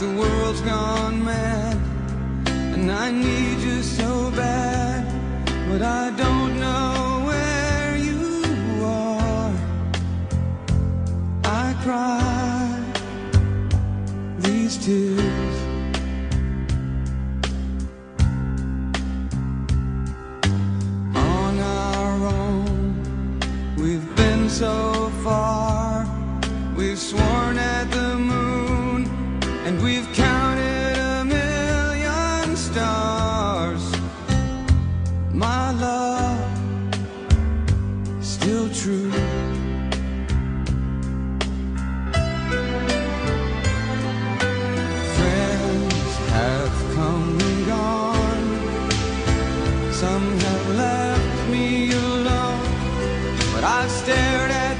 the world's gone mad And I need you so bad But I don't know where you are. I cry these tears. On our own We've been so far We've sworn and we've counted a million stars. My love, still true. Friends have come and gone, some have left me alone, but I've stared at